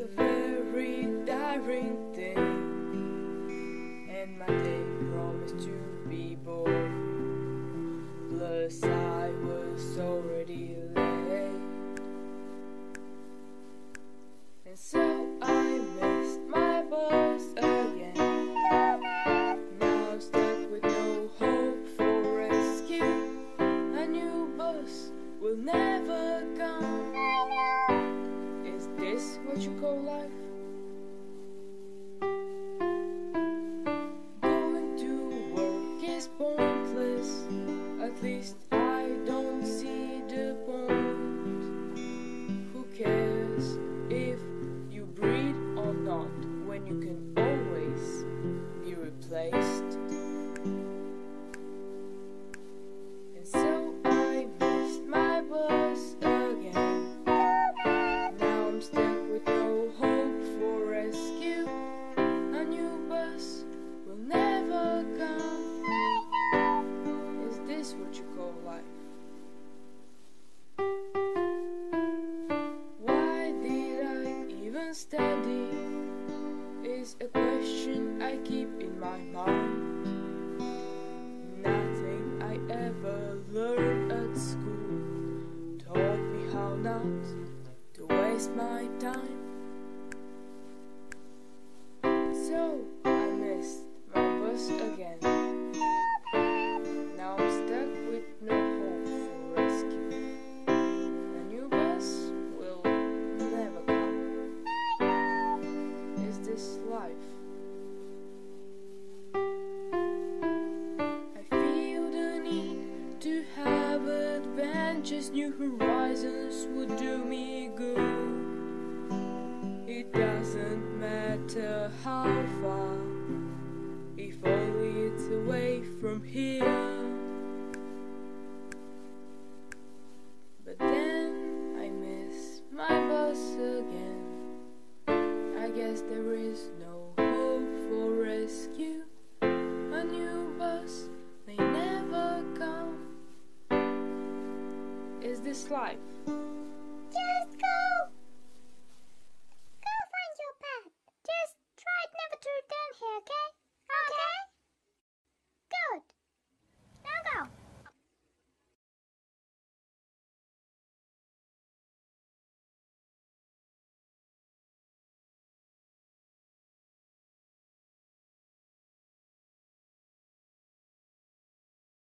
a very tiring thing, and my day promised to be bored. Plus, I was already late. What you call life? Going to work is pointless. At least Even study? Is a question I keep in my mind. Nothing I ever learned at school taught me how not to waste my time. So I missed my bus again. Adventures, new horizons would do me good. It doesn't matter how far, if only it's away from here. But then I miss my bus again. I guess there is no this life?